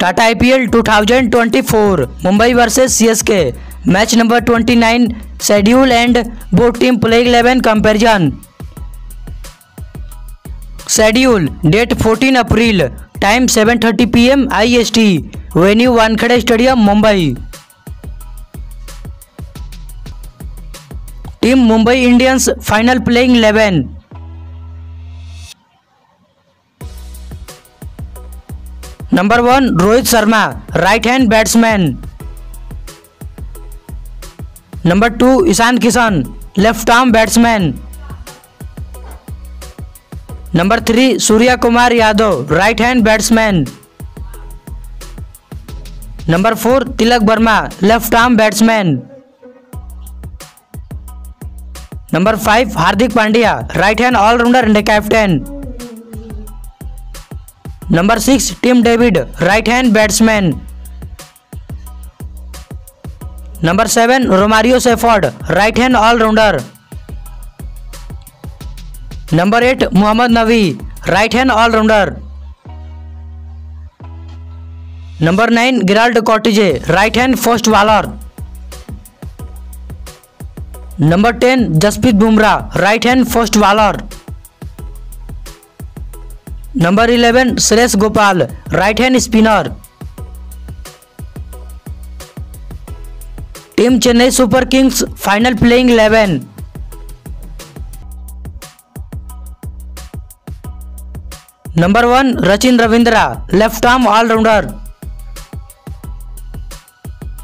Tata IPL 2024 Mumbai versus CSK match number 29 schedule and both team play 11 comparison schedule date 14 April time 7:30 PM IST venue Wankhede stadium Mumbai team Mumbai Indians final playing 11 number one Rohit Sharma right hand batsman number two Ishan Kishan left arm batsman number three Surya Kumar Yadav right hand batsman number four Tilak Varma left arm batsman number five Hardik Pandya right hand allrounder and captain number six Tim David right hand batsman number seven Romario Shepherd right hand allrounder number eight Mohammad Nabi right hand allrounder number nine Gerald Coetzee right hand fast bowler number ten Jasprit Bumrah right hand fast bowler number eleven Suresh Gopal right hand spinner team Chennai super kings final playing eleven number one Rachin Ravindra left arm allrounder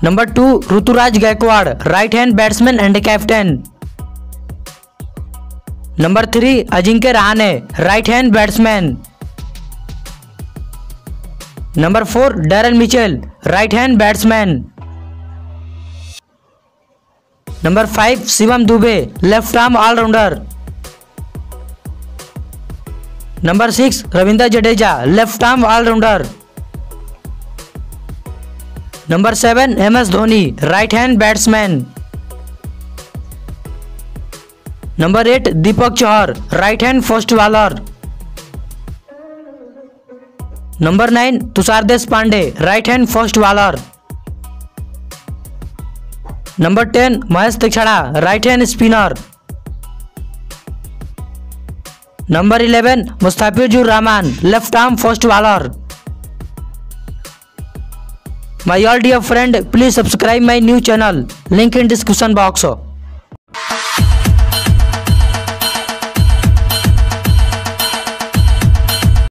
number two Ruturaj Gaikwad right hand batsman and captain number three Ajinkya Rahane right hand batsman number four Daryl Mitchell right hand batsman number five Shivam Dube left arm allrounder number six Ravindra Jadeja left arm allrounder number seven M S Dhoni right hand batsman number eight Deepak Chahar right hand fast bowler number nine Tushar Deshpande right hand fast bowler number ten Maheesh Theekshana right hand spinner number eleven Mustafizur Rahman left arm fast bowler my all dear friend, please subscribe my new channel. Link in description box.